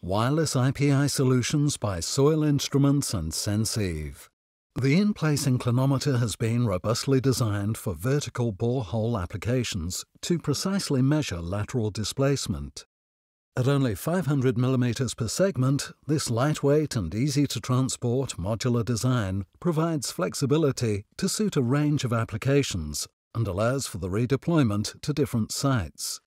Wireless IPI solutions by Soil Instruments and Senceive. The in-place inclinometer has been robustly designed for vertical borehole applications to precisely measure lateral displacement. At only 500 mm per segment, this lightweight and easy to transport modular design provides flexibility to suit a range of applications and allows for the redeployment to different sites.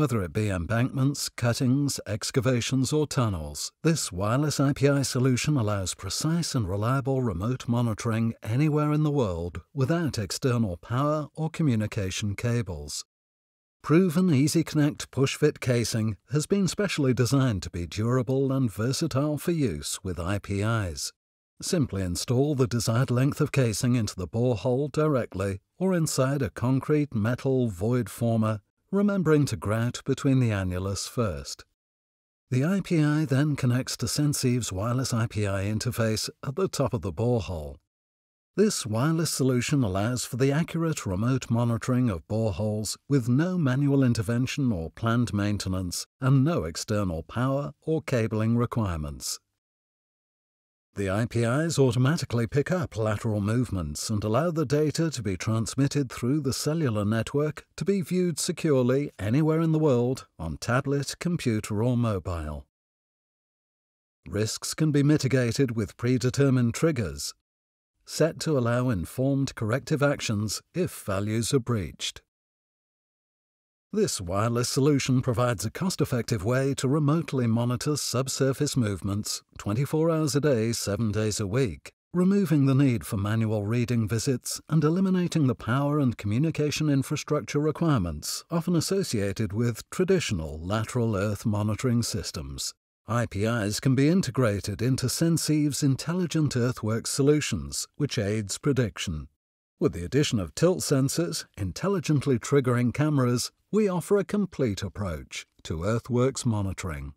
Whether it be embankments, cuttings, excavations, or tunnels, this wireless IPI solution allows precise and reliable remote monitoring anywhere in the world without external power or communication cables. Proven Easy Connect push fit casing has been specially designed to be durable and versatile for use with IPIs. Simply install the desired length of casing into the borehole directly or inside a concrete metal void former remembering to grout between the annulus first. The IPI then connects to Senceive's wireless IPI interface at the top of the borehole. This wireless solution allows for the accurate remote monitoring of boreholes with no manual intervention or planned maintenance and no external power or cabling requirements. The IPIs automatically pick up lateral movements and allow the data to be transmitted through the cellular network to be viewed securely anywhere in the world on tablet, computer, or mobile. Risks can be mitigated with predetermined triggers, set to allow informed corrective actions if values are breached. This wireless solution provides a cost-effective way to remotely monitor subsurface movements 24 hours a day, 7 days a week, removing the need for manual reading visits and eliminating the power and communication infrastructure requirements often associated with traditional lateral earth monitoring systems. IPIs can be integrated into Senceive's intelligent earthworks solutions, which aids prediction. With the addition of tilt sensors, intelligently triggering cameras, we offer a complete approach to earthworks monitoring.